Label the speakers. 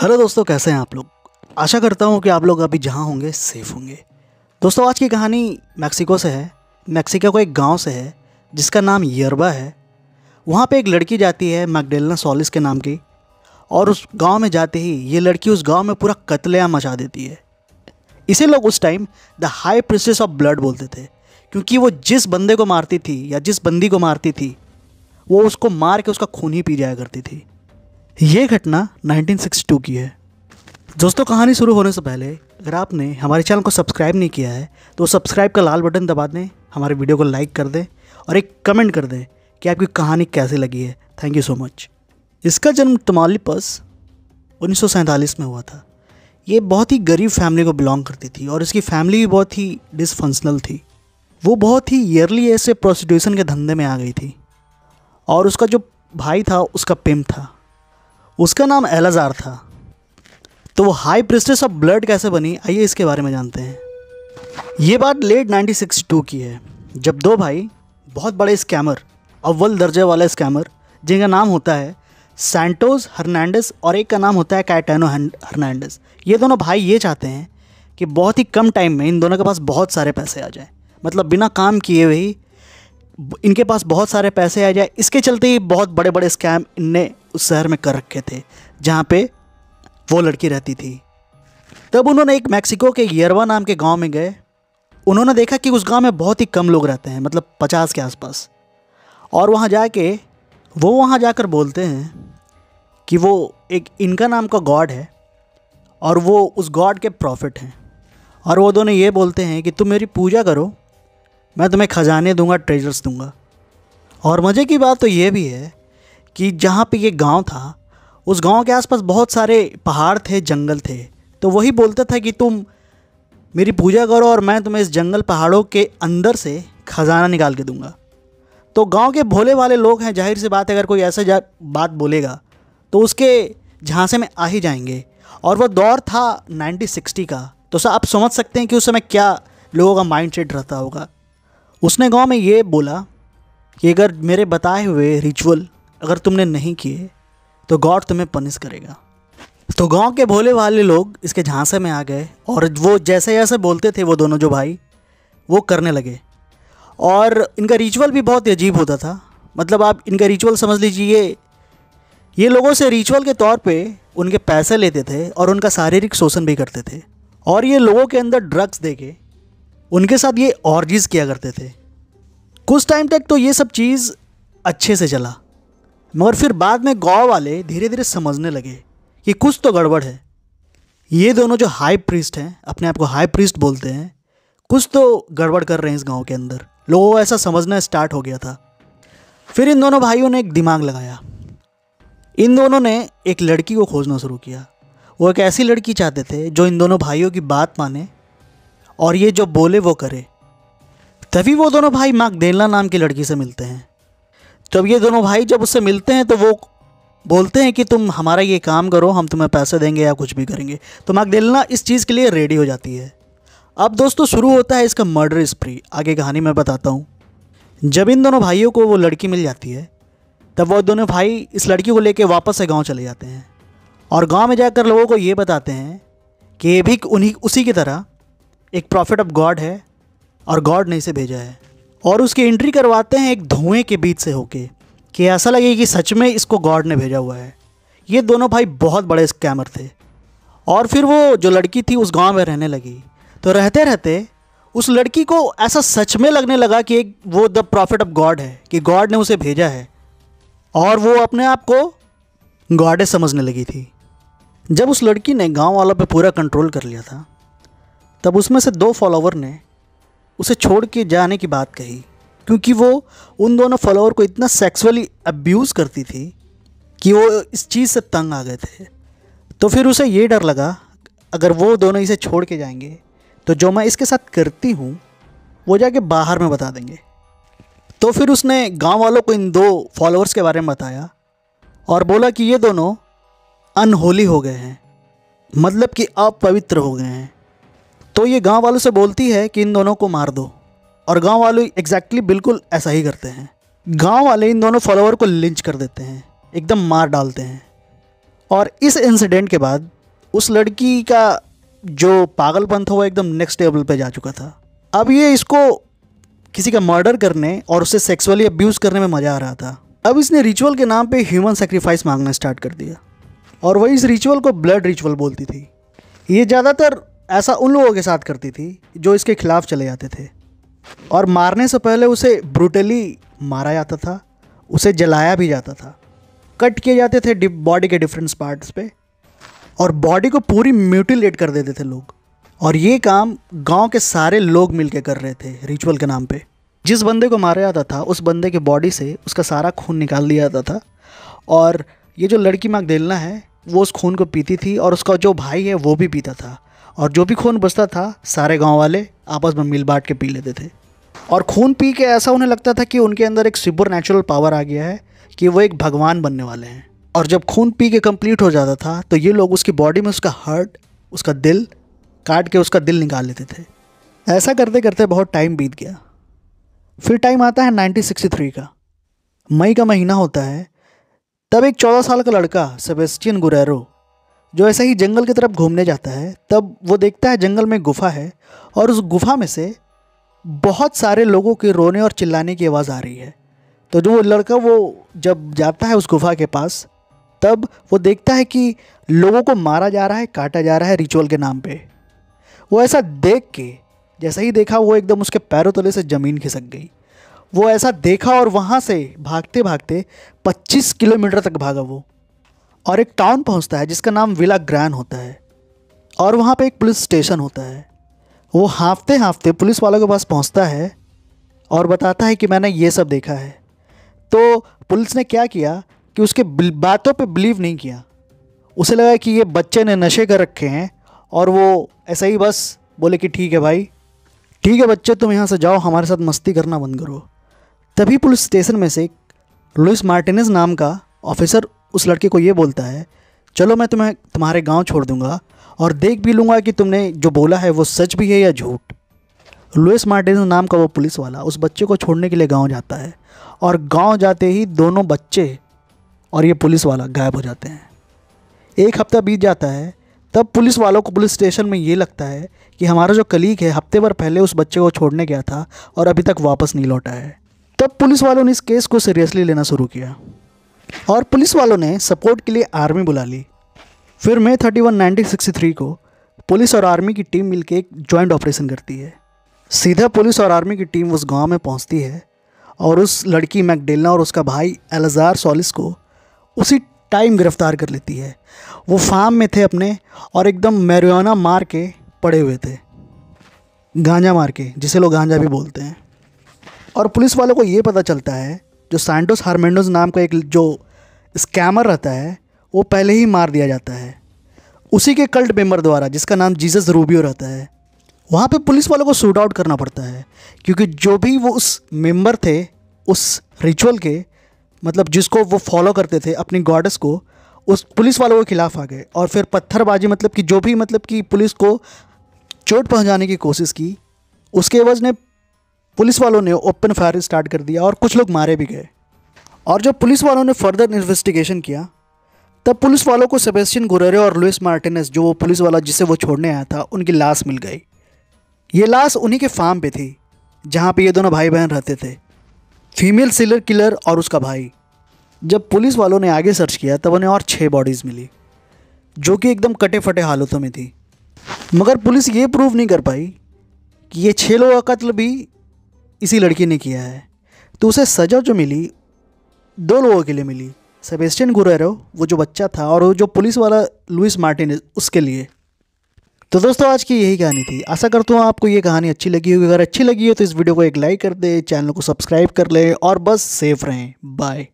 Speaker 1: Hello दोस्तों, कैसे हैं आप लोग? आशा करता हूँ कि आप लोग अभी जहाँ होंगे सेफ़ होंगे। दोस्तों, आज की कहानी मैक्सिको से है। मैक्सिको को एक गाँव से है, जिसका नाम यरबा है। वहाँ पे एक लड़की जाती है मैकडेलना सॉलिस के नाम की, और उस गाँव में जाते ही ये लड़की उस गाँव में पूरा कत्लेआम मचा देती है। इसे लोग उस time the high princess of blood बोलते थे, क्योंकि वो जिस बंदे को मारती थी या जिस बंदी को मारती थी, वो उसको मार के उसका खून ही पी जाया करती थी। ये घटना 1962 की है। दोस्तों, कहानी शुरू होने से पहले, अगर आपने हमारे चैनल को सब्सक्राइब नहीं किया है तो सब्सक्राइब का लाल बटन दबा दें, हमारे वीडियो को लाइक कर दें और एक कमेंट कर दें कि आपकी कहानी कैसे लगी है। थैंक यू सो मच इसका जन्म तमालीपस उन्नीस में हुआ था। ये बहुत ही गरीब फैमिली को बिलोंग करती थी और इसकी फैमिली भी बहुत ही डिसफंक्शनल थी। वो बहुत ही ईयरली ऐसे प्रोस्टिट्यूशन के धंधे में आ गई थी। और उसका जो भाई था, उसका पिम था। उसका नाम एलाजार था। तो वो हाई प्रिस्टेस ऑफ़ ब्लड कैसे बनी, आइए इसके बारे में जानते हैं। ये बात लेट 1962 की है, जब दो भाई, बहुत बड़े स्कैमर अव्वल दर्जे वाले स्कैमर जिनका नाम होता है सैंटोस हर्नांडस और एक का नाम होता है कैटेनो हर्नांडस ये दोनों भाई ये चाहते हैं कि बहुत ही कम टाइम में इन दोनों के पास बहुत सारे पैसे आ जाए। मतलब बिना काम किए हुए ही इनके पास बहुत सारे पैसे आ जाए, इसके चलते ही बहुत बड़े बड़े स्कैम इनने उस शहर में कर रखे थे, जहाँ पे वो लड़की रहती थी। तब उन्होंने एक मैक्सिको के यरवा नाम के गाँव में गए। उन्होंने देखा कि उस गाँव में बहुत ही कम लोग रहते हैं मतलब पचास के आसपास। और वहाँ जाके, वो वहाँ जाकर बोलते हैं कि वो एक इनका नाम का गॉड है, और वो उस गॉड के प्रॉफिट हैं। और वो दोनों ये बोलते हैं कि, तुम मेरी पूजा करो मैं तुम्हें ख़जाने दूँगा ट्रेजर्स दूँगा। और मज़े की बात तो ये भी है कि जहाँ पे ये गाँव था, उस गाँव के आसपास बहुत सारे पहाड़ थे, जंगल थे। तो वही बोलता था कि तुम मेरी पूजा करो और मैं तुम्हें इस जंगल पहाड़ों के अंदर से ख़जाना निकाल के दूँगा। तो गाँव के भोले वाले लोग हैं, ज़ाहिर सी बात है, अगर कोई ऐसा बात बोलेगा तो उसके झांसे में आ ही जाएँगे। और वह दौर था 1960 का। तो सर, आप समझ सकते हैं कि उस समय क्या लोगों का माइंड सेट रहता होगा। उसने गाँव में ये बोला कि अगर मेरे बताए हुए रिचुअल अगर तुमने नहीं किए तो गॉड तुम्हें पनिश करेगा। तो गाँव के भोले वाले लोग इसके झांसे में आ गए और वो जैसे जैसे बोलते थे वो दोनों जो भाई, वो करने लगे। और इनका रिचुअल भी बहुत अजीब होता था। मतलब आप इनका रिचुअल समझ लीजिए, ये लोगों से रिचुअल के तौर पे उनके पैसे लेते थे और उनका शारीरिक शोषण भी करते थे। और ये लोगों के अंदर ड्रग्स दे के उनके साथ ये ऑर्जीज किया करते थे। कुछ टाइम तक तो ये सब चीज़ अच्छे से चला। मगर फिर बाद में गाँव वाले धीरे धीरे समझने लगे कि कुछ तो गड़बड़ है। ये दोनों जो हाई प्रीस्ट हैं, अपने आप को हाई प्रीस्ट बोलते हैं, कुछ तो गड़बड़ कर रहे हैं इस गाँव के अंदर। लोगों को ऐसा समझना स्टार्ट हो गया था। फिर इन दोनों भाइयों ने एक दिमाग लगाया। इन दोनों ने एक लड़की को खोजना शुरू किया। वो एक ऐसी लड़की चाहते थे जो इन दोनों भाइयों की बात माने और ये जो बोले वो करे। तभी वो दोनों भाई माकदेला नाम की लड़की से मिलते हैं। जब ये दोनों भाई जब उससे मिलते हैं तो वो बोलते हैं कि तुम हमारा ये काम करो, हम तुम्हें पैसे देंगे या कुछ भी करेंगे। तो माकदेलना इस चीज़ के लिए रेडी हो जाती है। अब दोस्तों शुरू होता है इसका मर्डर स्प्री। आगे कहानी मैं बताता हूँ। जब इन दोनों भाइयों को वो लड़की मिल जाती है, तब वो दोनों भाई इस लड़की को लेकर वापस से गाँव चले जाते हैं। और गाँव में जाकर लोगों को ये बताते हैं कि ये भी उन्हीं, उसी की तरह एक प्रॉफिट ऑफ़ गॉड है और गॉड ने इसे भेजा है। और उसकी एंट्री करवाते हैं एक धुएँ के बीच से होके, कि ऐसा लगे कि सच में इसको गॉड ने भेजा हुआ है। ये दोनों भाई बहुत बड़े स्कैमर थे। और फिर वो जो लड़की थी, उस गाँव में रहने लगी। तो रहते रहते उस लड़की को ऐसा सच में लगने लगा कि एक वो द प्रॉफिट ऑफ़ गॉड है, कि गॉड ने उसे भेजा है। और वो अपने आप को गॉडे समझने लगी थी। जब उस लड़की ने गाँव वालों पे पूरा कंट्रोल कर लिया था तब उसमें से दो फॉलोवर ने उसे छोड़ के जाने की बात कही, क्योंकि वो उन दोनों फॉलोअर को इतना सेक्सुअली अब्यूज़ करती थी कि वो इस चीज़ से तंग आ गए थे। तो फिर उसे ये डर लगा, अगर वो दोनों इसे छोड़ के जाएँगे तो जो मैं इसके साथ करती हूँ, वो जाके बाहर में बता देंगे। तो फिर उसने गाँव वालों को इन दो फॉलोअर्स के बारे में बताया और बोला कि ये दोनों अनहोली हो गए हैं मतलब कि अपवित्र हो गए हैं। तो ये गाँव वालों से बोलती है कि इन दोनों को मार दो। और गाँव वाले एग्जैक्टली बिल्कुल ऐसा ही करते हैं। गाँव वाले इन दोनों फॉलोअर को लिंच कर देते हैं, एकदम मार डालते हैं। और इस इंसिडेंट के बाद उस लड़की का जो पागलपन था वो एकदम नेक्स्ट लेवल पे जा चुका था। अब ये इसको किसी का मर्डर करने और उसे सेक्सुअली अब्यूज़ करने में मज़ा आ रहा था। अब इसने रिचुअल के नाम पे ह्यूमन सेक्रीफाइस मांगना स्टार्ट कर दिया। और वही इस रिचुअल को ब्लड रिचुअल बोलती थी। ये ज़्यादातर ऐसा उन लोगों के साथ करती थी, जो इसके खिलाफ चले जाते थे। और मारने से पहले उसे ब्रूटली मारा जाता था, उसे जलाया भी जाता था। कट किए जाते थे बॉडी के डिफरेंट पार्ट्स पे, और बॉडी को पूरी म्यूटिलेट कर देते थे लोग। और ये काम गाँव के सारे लोग मिलके कर रहे थे रिचुअल के नाम पे। जिस बंदे को मारा जाता था, उस बंदे के बॉडी से उसका सारा खून निकाल दिया जाता था। और ये जो लड़की माँ देलना है, वो उस खून को पीती थी, और उसका जो भाई है, वो भी पीता था। और जो भी खून बचता था, सारे गाँव वाले आपस में मिल बांट के पी लेते थे। और खून पी के ऐसा उन्हें लगता था कि उनके अंदर एक सुपर नेचुरल पावर आ गया है, कि वो एक भगवान बनने वाले हैं। और जब खून पी के कंप्लीट हो जाता था तो ये लोग उसकी बॉडी में उसका हार्ट उसका दिल काट के उसका दिल निकाल लेते थे। ऐसा करते करते बहुत टाइम बीत गया। फिर टाइम आता है 1963 का। मई का महीना होता है। तब एक चौदह साल का लड़का सेबेस्टियन गुरेरो जो ऐसा ही जंगल की तरफ़ घूमने जाता है, तब वो देखता है जंगल में गुफा है और उस गुफा में से बहुत सारे लोगों के रोने और चिल्लाने की आवाज़ आ रही है। तो जो वो लड़का वो जब जाता है उस गुफा के पास, तब वो देखता है कि लोगों को मारा जा रहा है, काटा जा रहा है रिचुअल के नाम पे। वो ऐसा देख के, जैसा ही देखा वो एकदम उसके पैरों तले से ज़मीन खिसक गई। वो ऐसा देखा और वहाँ से भागते भागते 25 किलोमीटर तक भागा वो। और एक टाउन पहुँचता है, जिसका नाम विला ग्रैन होता है। और वहाँ पे एक पुलिस स्टेशन होता है। वो हाँफते हाँफते पुलिस वालों के पास पहुँचता है और बताता है कि मैंने ये सब देखा है। तो पुलिस ने क्या किया कि उसके बातों पे बिलीव नहीं किया। उसे लगा कि ये बच्चे ने नशे कर रखे हैं और वो ऐसा ही बस बोले कि ठीक है भाई, ठीक है बच्चे, तुम यहाँ से जाओ, हमारे साथ मस्ती करना बंद करो। तभी पुलिस स्टेशन में से लुइस मार्टिनेज नाम का ऑफिसर उस लड़के को ये बोलता है, चलो मैं तुम्हें, तुम्हारे गाँव छोड़ दूँगा और देख भी लूँगा कि तुमने जो बोला है वो सच भी है या झूठ. लुइस मार्टिन नाम का वो पुलिस वाला उस बच्चे को छोड़ने के लिए गाँव जाता है और गाँव जाते ही दोनों बच्चे और ये पुलिस वाला गायब हो जाते हैं। एक हफ़्ता बीत जाता है, तब पुलिस वालों को पुलिस स्टेशन में ये लगता है कि हमारा जो कलीग है हफ़्ते भर पहले उस बच्चे को छोड़ने गया था और अभी तक वापस नहीं लौटा है। तब पुलिस वालों ने इस केस को सीरियसली लेना शुरू किया। और पुलिस वालों ने सपोर्ट के लिए आर्मी बुला ली। फिर मई थर्टी वन, नाइनटीन को पुलिस और आर्मी की टीम मिलकर एक जॉइंट ऑपरेशन करती है। सीधा पुलिस और आर्मी की टीम उस गाँव में पहुँचती है और उस लड़की मैकडेलना और उसका भाई एलजार सॉलिस को उसी टाइम गिरफ़्तार कर लेती है। वो फार्म में थे अपने और एकदम मैरियाना मार के पड़े हुए थे। गांजा मार के, जिसे लोग गांजा भी बोलते हैं। और पुलिस वालों को ये पता चलता है जो सैंटोस हारमेंडोज नाम का एक जो स्कैमर रहता है, वो पहले ही मार दिया जाता है। उसी के कल्ट मेंबर द्वारा, जिसका नाम जीसस रूबियो रहता है, वहाँ पे पुलिस वालों को शूट आउट करना पड़ता है, क्योंकि जो भी वो उस मेंबर थे, उस रिचुअल के मतलब जिसको वो फॉलो करते थे अपनी गॉडेस को, उस पुलिस वालों के खिलाफ आ गए। और फिर पत्थरबाजी मतलब कि जो भी मतलब कि पुलिस को चोट पहुँचाने की कोशिश की, उसके एवज ने पुलिस वालों ने ओपन फायर स्टार्ट कर दिया और कुछ लोग मारे भी गए। और जब पुलिस वालों ने फर्दर इन्वेस्टिगेशन किया, तब पुलिस वालों को सेबेस्टियन गुरेरे और लुइस मार्टिनेस, जो वो पुलिस वाला जिसे वो छोड़ने आया था, उनकी लाश मिल गई। ये लाश उन्हीं के फार्म पे थी, जहाँ पे ये दोनों भाई बहन रहते थे। फीमेल सिलर किलर और उसका भाई। जब पुलिस वालों ने आगे सर्च किया, तब उन्हें और छः बॉडीज़ मिली, जो कि एकदम कटे फटे हालतों में थी। मगर पुलिस ये प्रूव नहीं कर पाई कि ये छः लोगों का कत्ल भी इसी लड़की ने किया है। तो उसे सज़ा जो मिली, दो लोगों के लिए मिली। सेबेस्टियन गुरेरो वो जो बच्चा था और वो जो पुलिस वाला लुइस मार्टिन उसके लिए। तो दोस्तों, आज की यही कहानी थी। आशा करता हूँ आपको ये कहानी अच्छी लगी होगी। अगर अच्छी लगी हो तो इस वीडियो को एक लाइक कर दे, चैनल को सब्सक्राइब कर ले और बस सेफ़ रहें। बाय